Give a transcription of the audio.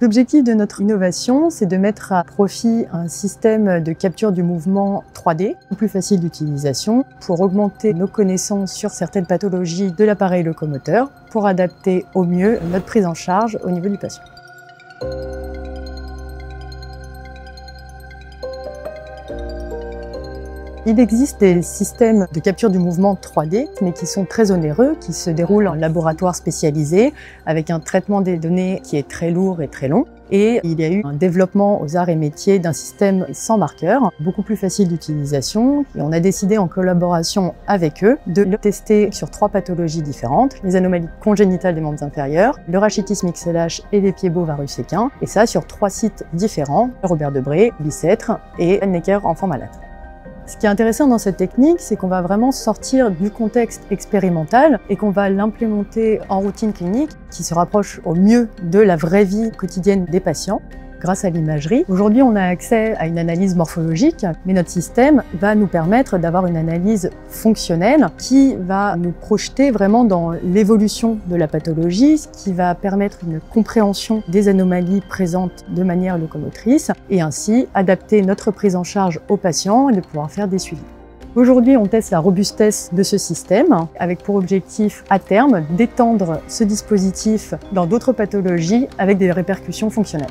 L'objectif de notre innovation, c'est de mettre à profit un système de capture du mouvement 3D, plus facile d'utilisation, pour augmenter nos connaissances sur certaines pathologies de l'appareil locomoteur, pour adapter au mieux notre prise en charge au niveau du patient. Il existe des systèmes de capture du mouvement 3D, mais qui sont très onéreux, qui se déroulent en laboratoire spécialisé, avec un traitement des données qui est très lourd et très long. Et il y a eu un développement aux arts et métiers d'un système sans marqueur, beaucoup plus facile d'utilisation. Et on a décidé en collaboration avec eux de le tester sur trois pathologies différentes, les anomalies congénitales des membres inférieurs, le rachitisme XLH et les pieds beaux varus séquins. Et ça sur trois sites différents, Robert Debré, Bicêtre et Necker enfant malade. Ce qui est intéressant dans cette technique, c'est qu'on va vraiment sortir du contexte expérimental et qu'on va l'implémenter en routine clinique qui se rapproche au mieux de la vraie vie quotidienne des patients grâce à l'imagerie. Aujourd'hui, on a accès à une analyse morphologique, mais notre système va nous permettre d'avoir une analyse fonctionnelle qui va nous projeter vraiment dans l'évolution de la pathologie, ce qui va permettre une compréhension des anomalies présentes de manière locomotrice et ainsi adapter notre prise en charge aux patients et de pouvoir faire des suivis. Aujourd'hui, on teste la robustesse de ce système avec pour objectif à terme d'étendre ce dispositif dans d'autres pathologies avec des répercussions fonctionnelles.